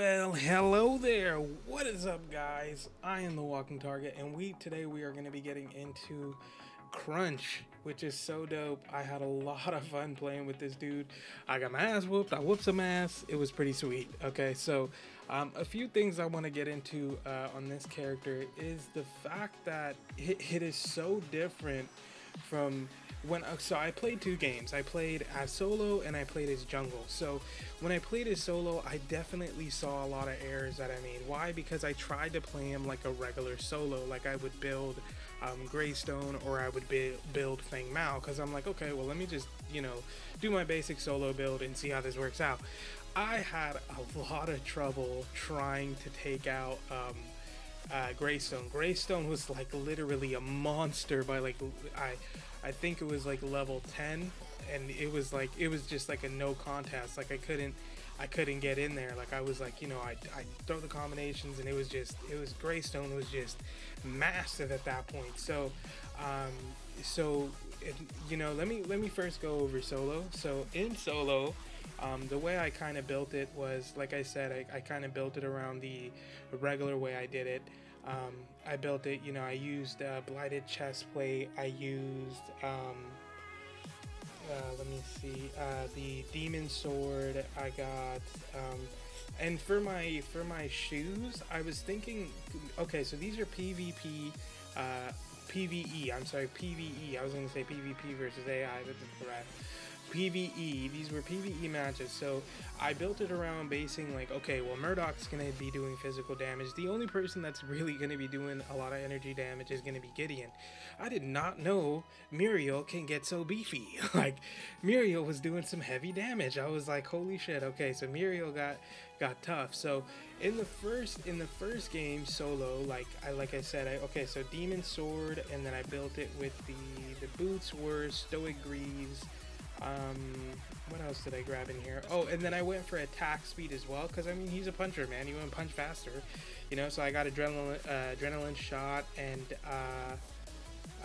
Well, hello there. What is up, guys? I am the Walking Target, and we today we are going to be getting into Crunch, which is so dope. I had a lot of fun playing with this dude. I got my ass whooped. I whooped some ass. It was pretty sweet. Okay, so um, a few things I want to get into uh, on this character is the fact that it, it is so different from when uh, so I played two games. I played as solo and I played as jungle. So when I played as solo, I definitely saw a lot of errors that I made. Why? Because I tried to play him like a regular solo, like I would build um, Greystone or I would build Feng Mao. Because I'm like, okay, well let me just you know do my basic solo build and see how this works out. I had a lot of trouble trying to take out. Um, uh, Greystone. Greystone was like literally a monster by like I I think it was like level 10 and it was like it was just like a no contest. Like I couldn't I couldn't get in there. Like I was like you know I I throw the combinations and it was just it was Greystone was just massive at that point. So um so it, you know let me let me first go over solo. So in solo um, the way I kind of built it was, like I said, I, I kind of built it around the regular way I did it. Um, I built it, you know, I used uh, blighted chest plate. I used, um, uh, let me see, uh, the demon sword. I got, um, and for my for my shoes, I was thinking, okay, so these are PvP, uh, PVE. I'm sorry, PVE. I was going to say PvP versus AI, but that's correct. PVE. These were PVE matches, so I built it around basing like, okay, well, Murdock's gonna be doing physical damage. The only person that's really gonna be doing a lot of energy damage is gonna be Gideon. I did not know Muriel can get so beefy. like, Muriel was doing some heavy damage. I was like, holy shit. Okay, so Muriel got got tough. So in the first in the first game solo, like I like I said, I okay, so Demon Sword, and then I built it with the the boots were Stoic Greaves. Um, what else did I grab in here? Oh, and then I went for attack speed as well, because I mean he's a puncher, man. He went punch faster, you know. So I got adrenaline, uh, adrenaline shot, and uh,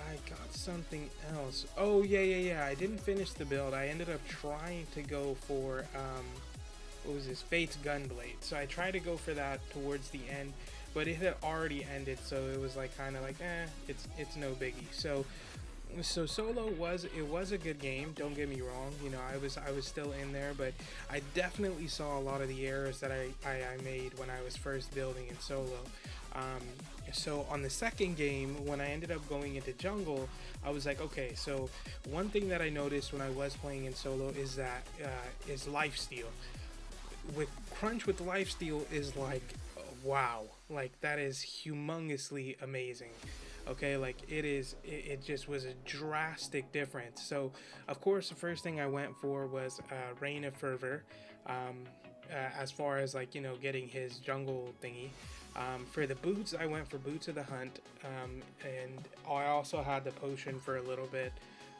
I got something else. Oh yeah, yeah, yeah. I didn't finish the build. I ended up trying to go for um, what was this? Fate's Gunblade. So I tried to go for that towards the end, but it had already ended, so it was like kind of like, eh, it's it's no biggie. So so solo was it was a good game don't get me wrong you know i was i was still in there but i definitely saw a lot of the errors that i i, I made when i was first building in solo. Um, so on the second game when i ended up going into jungle i was like okay so one thing that i noticed when i was playing in solo is that uh, is life steal with crunch with life steal is like wow like that is humongously amazing okay? Like it is it, it, just was a drastic difference. So of course the first thing i went for was uh, Reign of Fervor um, uh, as far as like you know getting his jungle thingy. Um, for the boots i went for boots of the hunt um, and i also had the potion for a little bit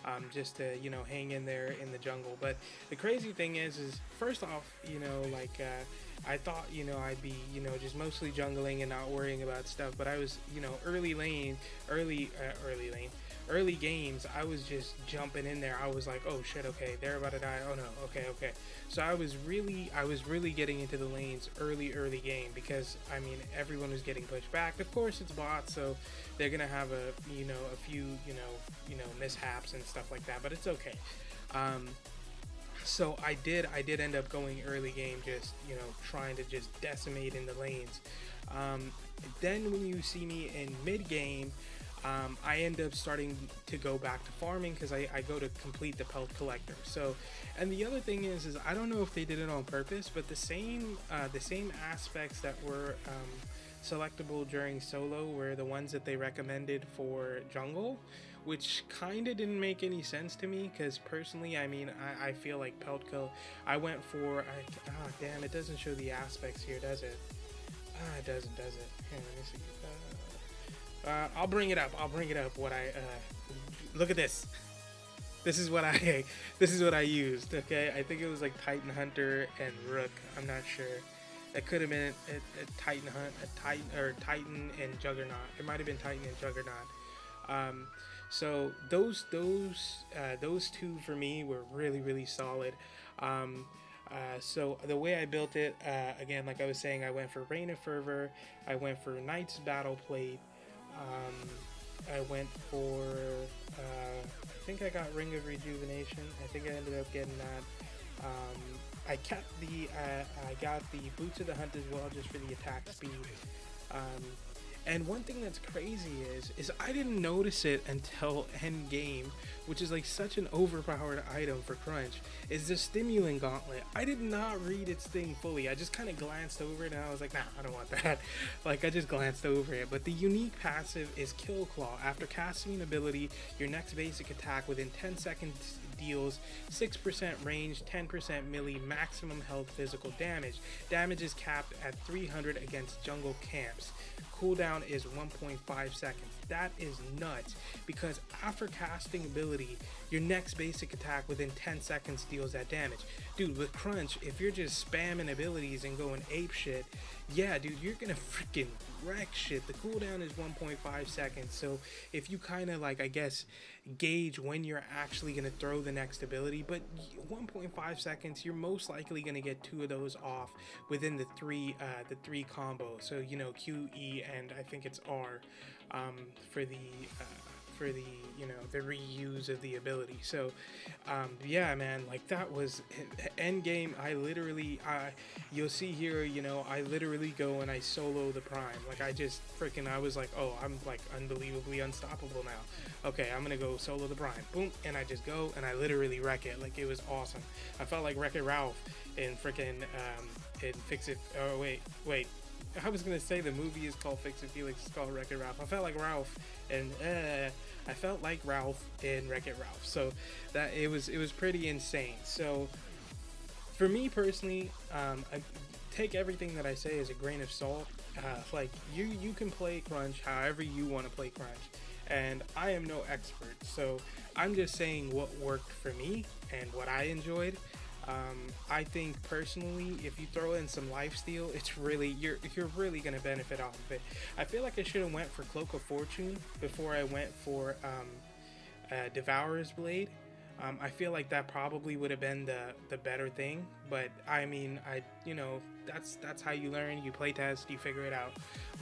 um, just to you know hang in there in the jungle but the crazy thing is is first off you know like uh, I thought, you know, I'd be, you know, just mostly jungling and not worrying about stuff. But I was, you know, early lane, early, uh, early lane, early games. I was just jumping in there. I was like, oh shit, okay, they're about to die. Oh no, okay, okay. So I was really, I was really getting into the lanes early, early game because I mean, everyone was getting pushed back. Of course, it's bots, so they're gonna have a, you know, a few, you know, you know, mishaps and stuff like that. But it's okay. Um, so I did I did end up going early game just you know trying to just decimate in the lanes um, then when you see me in mid game um, I end up starting to go back to farming because I, I, go to complete the pelt collector so and the other thing is is I don't know if they did it on purpose but the same uh, the same aspects that were um, selectable during solo were the ones that they recommended for jungle which kind of didn't make any sense to me because personally, I mean, I, I feel like Peltco, I went for, I, oh damn, it doesn't show the aspects here, does it? Ah, it doesn't, does it? Here, let me see. Uh, uh, I'll bring it up. I'll bring it up. What I uh, look at this. This is what I this is what I used. Okay, I think it was like Titan Hunter and Rook. I'm not sure. It could have been a, a Titan Hunt, a Titan or Titan and Juggernaut. It might have been Titan and Juggernaut. Um, so those those uh, those two for me were really really solid. Um, Uh, so the way I built it, uh, again, like I was saying, I went for Reign of Fervor, I went for Knight's Battle Plate, um, I went for, uh, I think I got Ring of Rejuvenation. I think I ended up getting that. Um, I kept the, uh, I got the Boots of the Hunt as well, just for the attack speed. Um, and one thing that's crazy is, is I didn't notice it until end game, which is like such an overpowered item for Crunch, is the Stimulant Gauntlet. I did not read its thing fully. I just kind of glanced over it and I was like, nah, I don't want that. like I just glanced over it. But the unique passive is Kill Claw. After casting an ability, your next basic attack within 10 seconds deals 6% range, 10% melee, maximum health, physical damage. Damage is capped at 300 against jungle camps cooldown is 1.5 seconds. That is nuts because after casting ability, your next basic attack within 10 seconds deals that damage. Dude, with Crunch, if you're just spamming abilities and going ape shit, yeah, dude, you're gonna freaking wreck shit. The cooldown is 1.5 seconds, so if you kind of like, I guess, gauge when you're actually gonna throw the next ability, but 1.5 seconds, you're most likely gonna get two of those off within the three, uh, the three combo. So you know, Q, E, and I think it's R um, for the. Uh, for the you know the reuse of the ability. So um, yeah man like that was end game i literally i you'll see here you know i literally go and i solo the prime. Like i just freaking i was like oh i'm like unbelievably unstoppable now. Okay i'm gonna go solo the prime. Boom and i just go and i literally wreck it. Like it was awesome. I felt like wreck it ralph in freaking um in fix it oh wait wait I was gonna say the movie is called Fix It Felix. It's called Wreck It Ralph. I felt like Ralph, and uh, I felt like Ralph in Wreck It Ralph. So that it was it was pretty insane. So for me personally, um, I take everything that I say as a grain of salt. Uh, like you you can play Crunch however you want to play Crunch, and I am no expert. So I'm just saying what worked for me and what I enjoyed. Um, I think personally, if you throw in some lifesteal, it's really you're you're really gonna benefit off of it. I feel like I should have went for Cloak of Fortune before I went for um, uh, Devourer's Blade. Um, I feel like that probably would have been the the better thing, but I mean, I you know that's that's how you learn. You play test, you figure it out.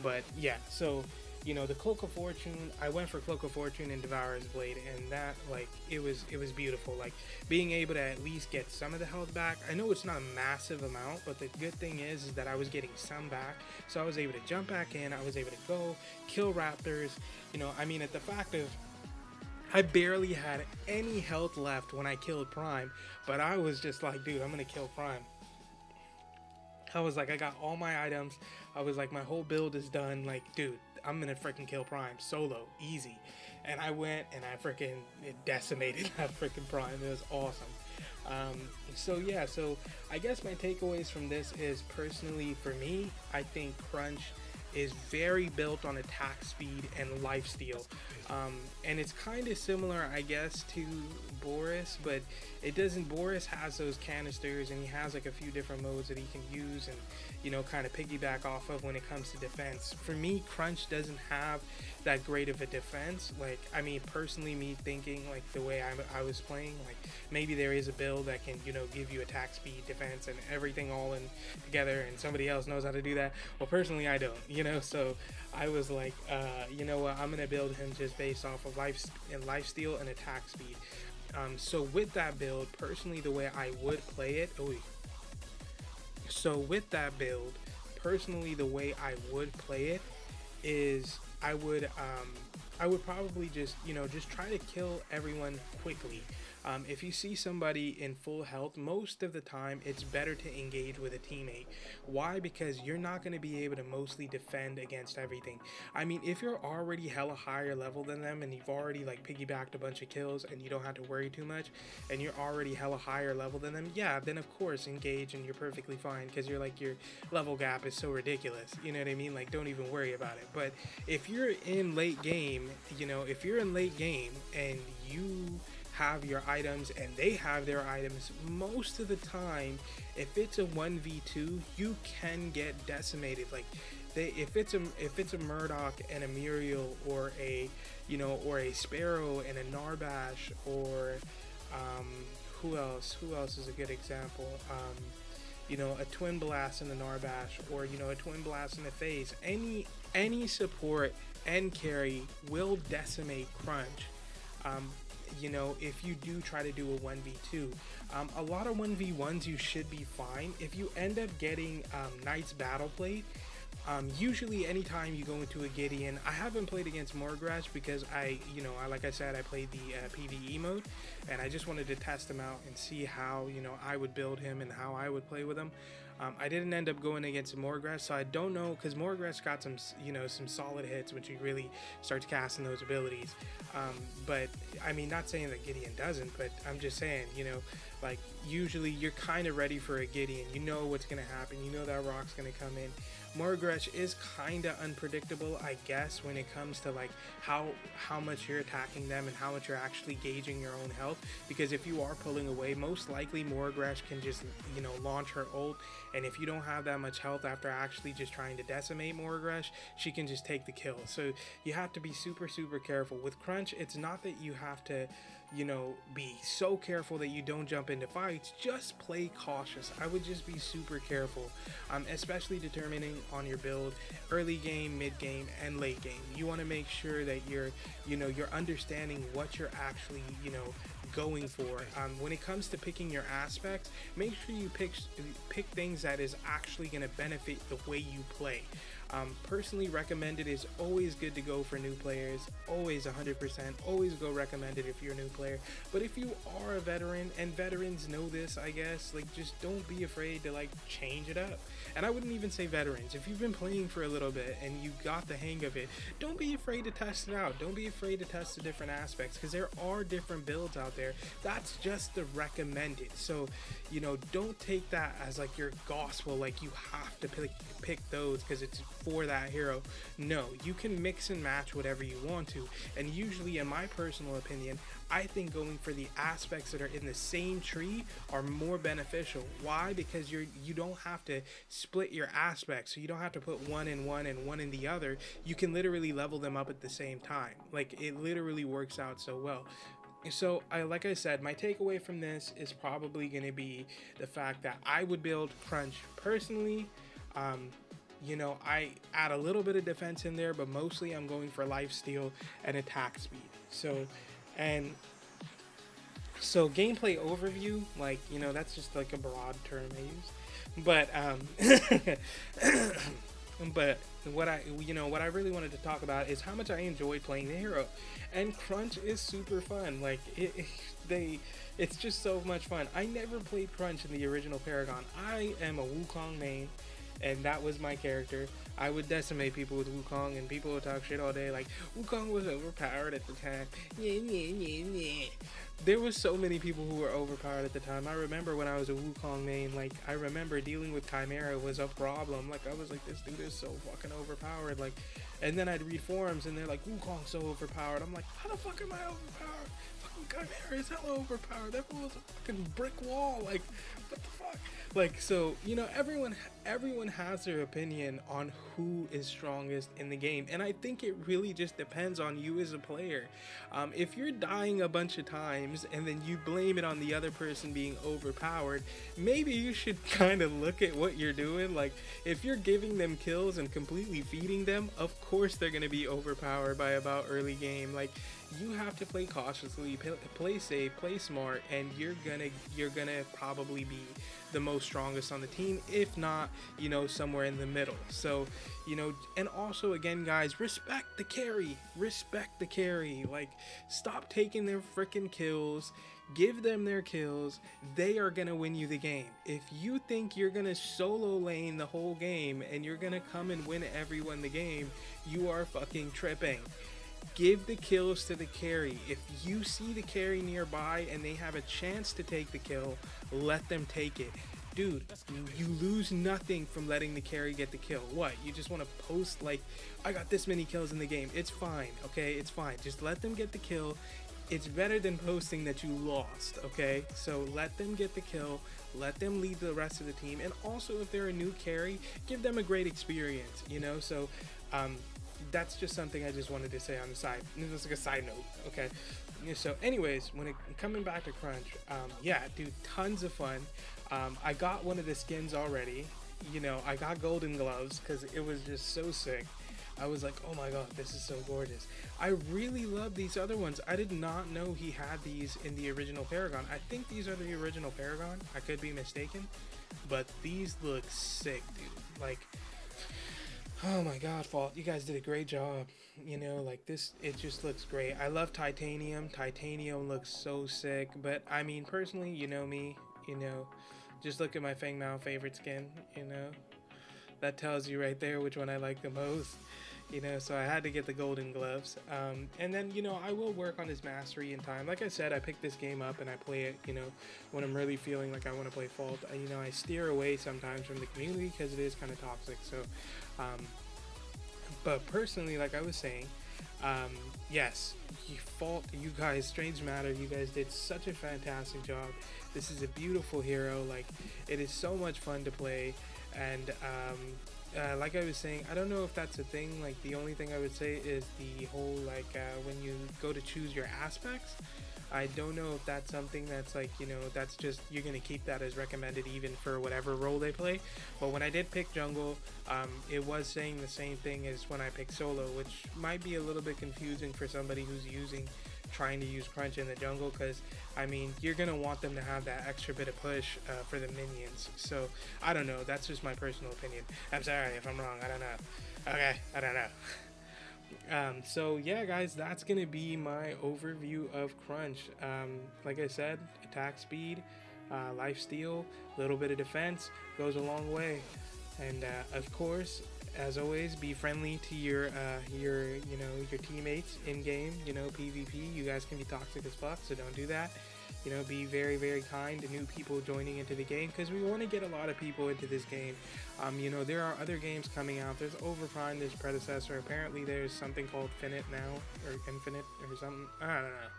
But yeah, so you know the cloak of fortune i went for cloak of fortune and devourer's blade and that like it was it was beautiful like being able to at least get some of the health back i know it's not a massive amount but the good thing is is that i was getting some back so i was able to jump back in i was able to go kill raptors you know i mean at the fact of I barely had any health left when I killed Prime, but I was just like, dude, I'm gonna kill Prime. I was like, I got all my items. I was like, my whole build is done. Like, dude, I'm gonna freaking kill Prime solo, easy. And I went and I freaking decimated that freaking Prime. It was awesome. Um, so yeah, so I guess my takeaways from this is personally for me, I think Crunch is very built on attack speed and lifesteal. Um, and it's kind of similar, I guess, to Boris, but it doesn't. Boris has those canisters and he has like a few different modes that he can use and, you know, kind of piggyback off of when it comes to defense. For me, Crunch doesn't have that great of a defense. Like, I mean, personally, me thinking like the way I, I was playing, like maybe there is a build that can, you know, give you attack speed, defense, and everything all in together, and somebody else knows how to do that. Well, personally, I don't, you know, so I was like, uh, you know what, I'm gonna build him just based off of life and life steal and attack speed. Um, so with that build, personally, the way I would play it, oh, so with that build, personally, the way I would play it is I would um, I would probably just you know just try to kill everyone quickly. Um, if you see somebody in full health, most of the time it's better to engage with a teammate. Why? Because you're not going to be able to mostly defend against everything. I mean, if you're already hella higher level than them and you've already like piggybacked a bunch of kills and you don't have to worry too much and you're already hella higher level than them, yeah, then of course engage and you're perfectly fine because you're like your level gap is so ridiculous. You know what I mean? Like, don't even worry about it. But if you're in late game, you know, if you're in late game and you have your items and they have their items most of the time if it's a 1v2 you can get decimated like they if it's a if it's a murdock and a muriel or a you know or a sparrow and a narbash or um, who else who else is a good example um, you know, a TwinBlast in the Narbash or, you know, a TwinBlast in the face. Any any support and carry will decimate Crunch. Um, you know, if you do try to do a 1v2. Um, a lot of 1v1s you should be fine. If you end up getting um, Knight's Battle Plate, um, usually anytime you go into a Gideon, I haven't played against Morigesh because I, you know, I, like I said, I played the uh, PvE mode and I just wanted to test him out and see how, you know, I would build him and how I would play with him. Um, I didn't end up going against Morigesh, so I don't know because Morigesh got some, you know, some solid hits which he really starts casting those abilities. Um, but I mean, not saying that Gideon doesn't, but I'm just saying, you know, like usually you're kind of ready for a Gideon. You know what's gonna happen. You know that rock's gonna come in. Morigesh is kind of unpredictable, I guess, when it comes to like how how much you're attacking them and how much you're actually gauging your own health. Because if you are pulling away, most likely Morigesh can just you know launch her ult, and if you don't have that much health after actually just trying to decimate Morigesh, she can just take the kill. So you have to be super super careful with Crunch. It's not that you have to you know, be so careful that you don't jump into fights. Just play cautious. I would just be super careful, um, especially determining on your build early game, mid game, and late game. You want to make sure that you're, you know, you're understanding what you're actually, you know, going for. Um, when it comes to picking your aspects, make sure you pick pick things that is actually going to benefit the way you play. Um, personally recommended is always good to go for new players. Always 100%. Always go recommended if you're a new player. But if you are a veteran, and veterans know this, I guess, like just don't be afraid to like change it up. And I wouldn't even say veterans. If you've been playing for a little bit and you got the hang of it, don't be afraid to test it out. Don't be afraid to test the different aspects because there are different builds out there. That's just the recommended. So, you know, don't take that as like your gospel, like you have to pick, pick those because it's for that hero. No, you can mix and match whatever you want to. And usually, in my personal opinion, I think going for the aspects that are in the same tree are more beneficial. Why? Because you're you don't have to split your aspects. So you don't have to put one in one and one in the other. You can literally level them up at the same time. Like it literally works out so well. So, I like I said, my takeaway from this is probably going to be the fact that I would build Crunch personally. Um, you know, I add a little bit of defense in there, but mostly I'm going for life steal and attack speed. So, and so gameplay overview, like, you know, that's just like a broad term I use. But, um, but what I, you know, what I really wanted to talk about is how much I enjoy playing the hero. And Crunch is super fun. Like, it, it they, it's just so much fun. I never played Crunch in the original Paragon. I am a Wukong main and that was my character. I would decimate people with Wukong, and people would talk shit all day like Wukong was overpowered at the time. There was so many people who were overpowered at the time. I remember when I was a Wukong main, like I remember dealing with Khaimera was a problem. Like I was like, this dude is so fucking overpowered. Like, and then I'd read forums and they're like, Wukong's so overpowered. I'm like, how the fuck am I overpowered? Fucking Khaimera is hella overpowered. That was a fucking brick wall. Like, the fuck? like so you know everyone everyone has their opinion on who is strongest in the game. And i think it really just depends on you as a player. Um, if you're dying a bunch of times and then you blame it on the other person being overpowered maybe you should kind of look at what you're doing. Like if you're giving them kills and completely feeding them of course they're to be overpowered by about early game. Like you have to play cautiously play safe play smart and you're gonna you're gonna probably be the most strongest on the team, if not, you know, somewhere in the middle. So, you know, and also again, guys, respect the carry. Respect the carry. Like, stop taking their freaking kills. Give them their kills. They are gonna win you the game. If you think you're gonna solo lane the whole game and you're gonna come and win everyone the game, you are fucking tripping give the kills to the carry. If you see the carry nearby and they have a chance to take the kill, let them take it. Dude, you lose nothing from letting the carry get the kill. What? You just want to post like, I got this many kills in the game. It's fine, okay? It's fine. Just let them get the kill. It's better than posting that you lost, okay? So let them get the kill. Let them lead the rest of the team. And also, if they're a new carry, give them a great experience, you know? So, um, that's just something I just wanted to say on the side. It's like a side note, okay? So, anyways, when it coming back to Crunch, um, yeah, dude, tons of fun. Um, I got one of the skins already. You know, I got golden gloves because it was just so sick. I was like, oh my god, this is so gorgeous. I really love these other ones. I did not know he had these in the original Paragon. I think these are the original Paragon. I could be mistaken. But these look sick, dude. Like, oh my god, Fault. You guys did a great job. You know, like this, it just looks great. I love Titanium. Titanium looks so sick. But I mean, personally, you know me, you know, just look at my Feng Mao favorite skin, you know. That tells you right there which one I like the most you know so i had to get the golden gloves. Um, and then you know i will work on his mastery in time. Like i said i pick this game up and i play it you know when i'm really feeling like i want to play fault. I, you know i steer away sometimes from the community because it is kind of toxic so um, but personally like i was saying um, yes you fault you guys strange matter you guys did such a fantastic job. This is a beautiful hero like it is so much fun to play and um, uh, like I was saying, I don't know if that's a thing. Like the only thing I would say is the whole like uh, when you go to choose your aspects. I don't know if that's something that's like you know that's just you're gonna keep that as recommended even for whatever role they play. But when I did pick jungle, um, it was saying the same thing as when I picked solo, which might be a little bit confusing for somebody who's using trying to use crunch in the jungle because I mean you're gonna want them to have that extra bit of push uh, for the minions. So I don't know. That's just my personal opinion. I'm sorry if I'm wrong. I don't know. Okay. I don't know. Um, so yeah guys that's gonna be my overview of crunch. Um, like I said attack speed uh, life steal a little bit of defense goes a long way. And uh, of course as always, be friendly to your uh, your you know your teammates in game. You know PvP. You guys can be toxic as fuck, so don't do that. You know, be very very kind to new people joining into the game because we want to get a lot of people into this game. Um, you know, there are other games coming out. There's Overprime, there's Predecessor. Apparently, there's something called Finite now or Infinite or something. I don't know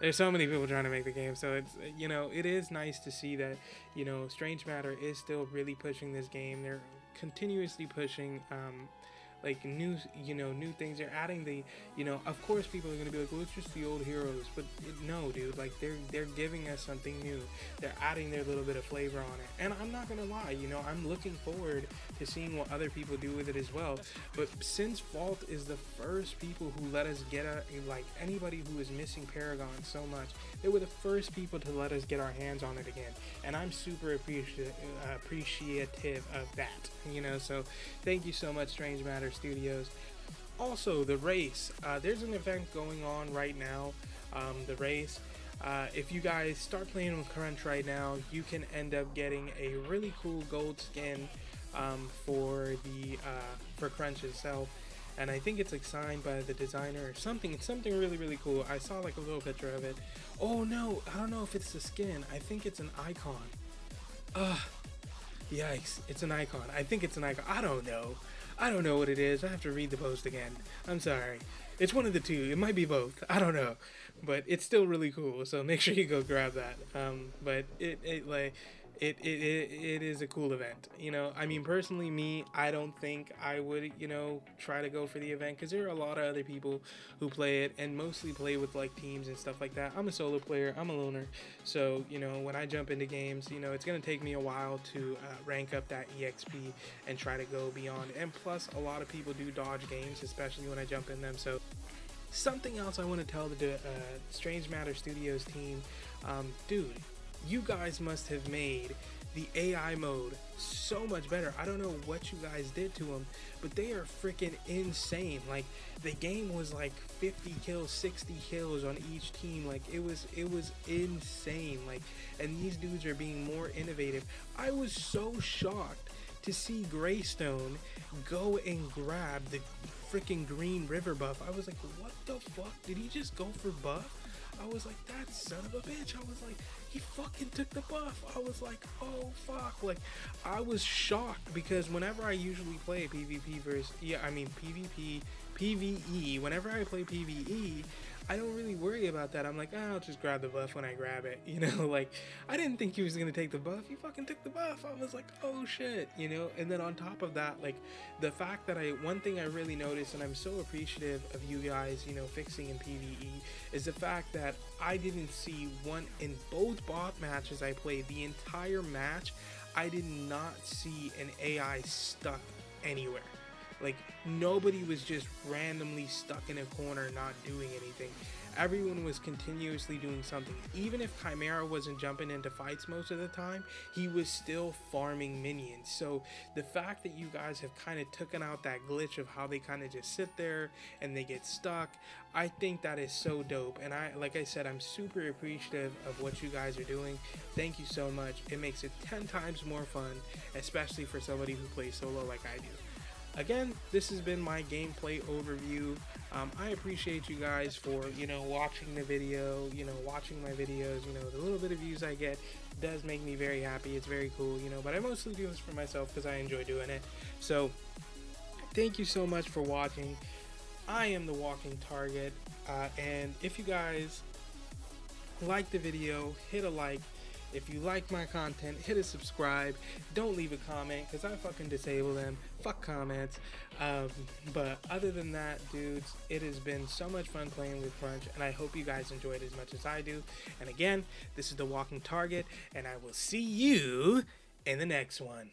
there's so many people trying to make the game so it's you know it is nice to see that you know strange matter is still really pushing this game they're continuously pushing um, like new you know new things they're adding the you know of course people are going to be like well it's just the old heroes but it, no dude like they're they're giving us something new. They're adding their little bit of flavor on it. And i'm not gonna lie you know i'm looking forward to seeing what other people do with it as well. But since fault is the first people who let us get a like anybody who is missing paragon so much they were the first people to let us get our hands on it again. And i'm super appreciative uh, appreciative of that you know? So thank you so much strange matter studios also the race uh, there's an event going on right now um, the race uh, if you guys start playing with crunch right now you can end up getting a really cool gold skin um, for the uh, for crunch itself and I think it's like signed by the designer or something. It's something really really cool. I saw like a little picture of it. Oh no, I don't know if it's the skin. I think it's an icon. Ugh. Yikes, it's an icon. I think it's an icon. I don't know. I don't know what it is. I have to read the post again. I'm sorry. It's one of the two. It might be both. I don't know. But it's still really cool. So make sure you go grab that. Um, but it, it like it, it, it, it is a cool event. You know, I mean, personally, me, I don't think I would, you know, try to go for the event because there are a lot of other people who play it and mostly play with like teams and stuff like that. I'm a solo player, I'm a loner. So, you know, when I jump into games, you know, it's going to take me a while to uh, rank up that EXP and try to go beyond. And plus, a lot of people do dodge games, especially when I jump in them. So, something else I want to tell the uh, Strange Matter Studios team, um, dude you guys must have made the AI mode so much better. I don't know what you guys did to them, but they are freaking insane. Like the game was like 50 kills, 60 kills on each team. Like it was it was insane. Like and these dudes are being more innovative. I was so shocked to see Greystone go and grab the freaking green river buff. I was like, what the fuck? Did he just go for buff? I was like, that son of a bitch. I was like, he fucking took the buff. I was like, oh fuck. Like, I was shocked because whenever I usually play PvP versus, yeah, I mean PvP, PvE, whenever I play PvE, I don't really worry about that. I'm like, I'll just grab the buff when I grab it. You know, like I didn't think he was gonna take the buff. He fucking took the buff. I was like, oh shit, you know. And then on top of that, like the fact that I one thing I really noticed, and I'm so appreciative of you guys, you know, fixing in PVE, is the fact that I didn't see one in both bot matches I played. The entire match, I did not see an AI stuck anywhere. Like nobody was just randomly stuck in a corner not doing anything. Everyone was continuously doing something. Even if Khaimera wasn't jumping into fights most of the time, he was still farming minions. So the fact that you guys have kind of taken out that glitch of how they kind of just sit there and they get stuck, I think that is so dope. And I like I said, I'm super appreciative of what you guys are doing. Thank you so much. It makes it 10 times more fun, especially for somebody who plays solo like I do. Again, this has been my gameplay overview. Um, I appreciate you guys for, you know, watching the video, you know, watching my videos, you know, the little bit of views I get does make me very happy. It's very cool, you know, but I mostly do this for myself because I enjoy doing it. So, thank you so much for watching. I am the walking target, uh, and if you guys like the video, hit a like, if you like my content, hit a subscribe. Don't leave a comment because I fucking disable them. Fuck comments. Um, but other than that, dudes, it has been so much fun playing with Crunch, and I hope you guys enjoyed as much as I do. And again, this is the Walking Target, and I will see you in the next one.